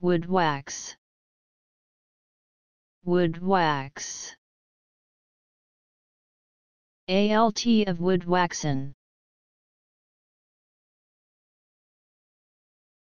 wood wax. Wood wax. Alt of wood waxen.